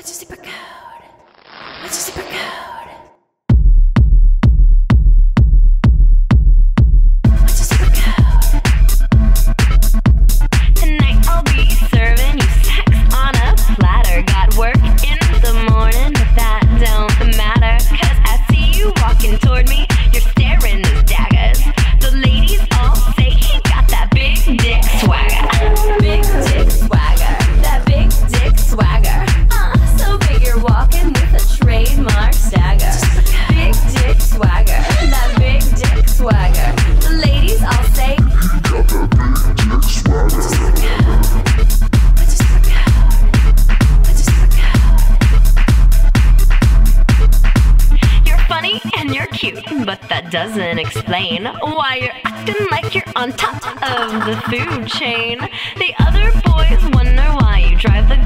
What's your zipper code? What's your zipper code? cute, but that doesn't explain why you're acting like you're on top of the food chain. The other boys wonder why you drive the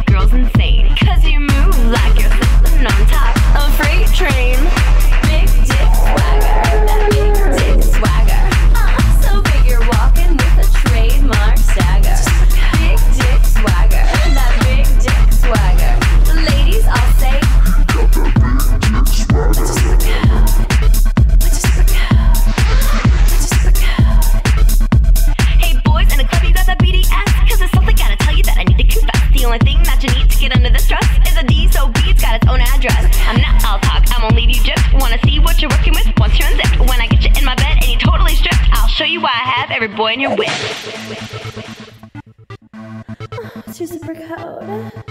boy in your whip. Supercode.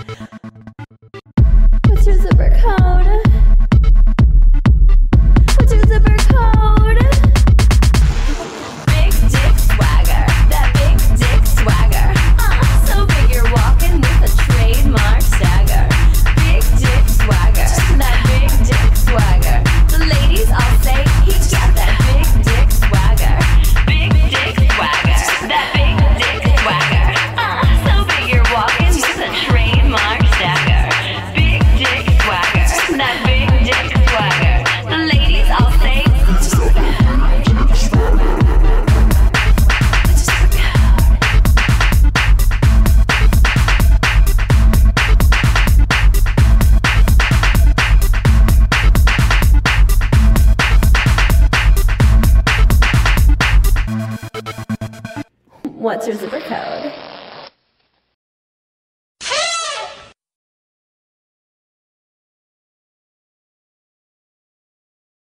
What's your zipper code?